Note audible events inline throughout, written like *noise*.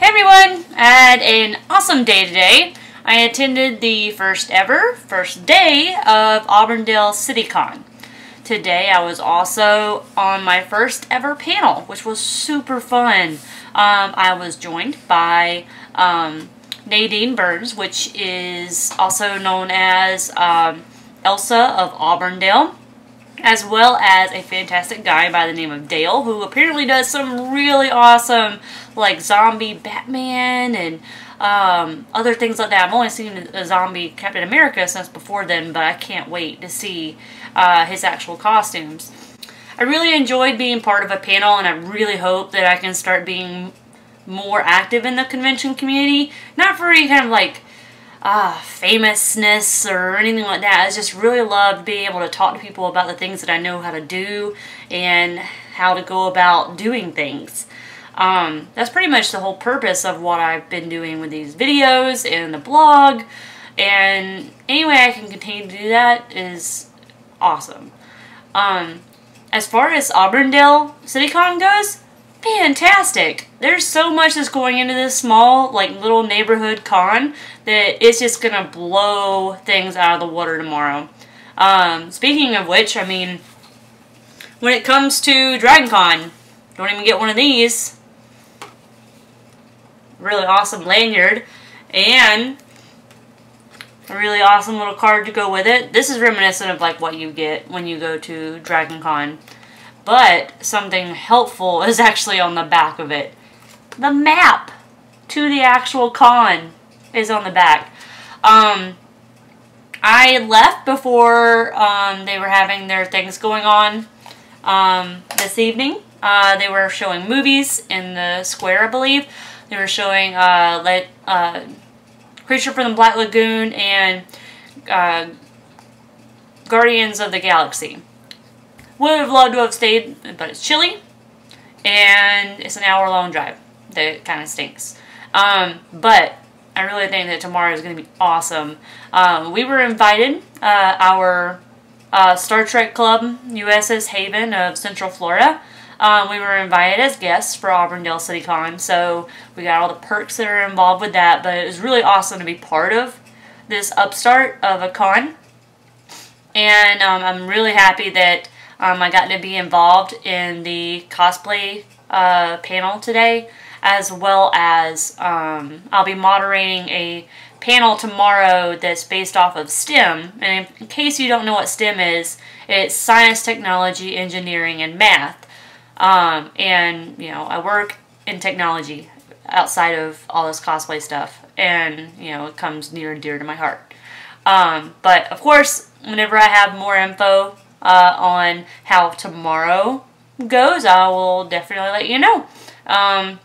Hey everyone! I had an awesome day today. I attended the first ever, first day of Auburndale CityCon. Today I was also on my first ever panel, which was super fun. Um, I was joined by um, Nadine Burns, which is also known as um, Elsa of Auburndale as well as a fantastic guy by the name of Dale, who apparently does some really awesome, like, zombie Batman and um, other things like that. I've only seen a zombie Captain America since before then, but I can't wait to see uh, his actual costumes. I really enjoyed being part of a panel, and I really hope that I can start being more active in the convention community. Not for any kind of, like, uh, famousness or anything like that. I just really loved being able to talk to people about the things that I know how to do and how to go about doing things. Um, that's pretty much the whole purpose of what I've been doing with these videos and the blog. And any way I can continue to do that is awesome. Um, as far as Auburndale CityCon goes, fantastic. There's so much that's going into this small, like, little neighborhood con that it's just gonna blow things out of the water tomorrow. Um, speaking of which, I mean, when it comes to Dragon Con, don't even get one of these. Really awesome lanyard. And a really awesome little card to go with it. This is reminiscent of like what you get when you go to Dragon Con but something helpful is actually on the back of it. The map to the actual con is on the back. Um, I left before um, they were having their things going on um, this evening. Uh, they were showing movies in the square, I believe. They were showing uh, let, uh, Creature from the Black Lagoon and uh, Guardians of the Galaxy. Would have loved to have stayed, but it's chilly, and it's an hour-long drive. That kind of stinks. Um, but I really think that tomorrow is going to be awesome. Um, we were invited, uh, our uh, Star Trek Club, USS Haven of Central Florida. Um, we were invited as guests for Auburndale City Con, so we got all the perks that are involved with that, but it was really awesome to be part of this upstart of a con. And um, I'm really happy that um, I got to be involved in the cosplay uh, panel today, as well as um, I'll be moderating a panel tomorrow that's based off of STEM. And in, case you don't know what STEM is, it's science, technology, engineering, and math. Um, and, you know, I work in technology outside of all this cosplay stuff. And, you know, it comes near and dear to my heart. Um, but, of course, whenever I have more info uh, on how tomorrow goes, I will definitely let you know. Um,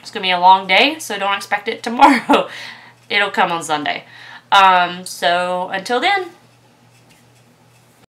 it's going to be a long day, so don't expect it tomorrow. *laughs* It'll come on Sunday. Um, so until then,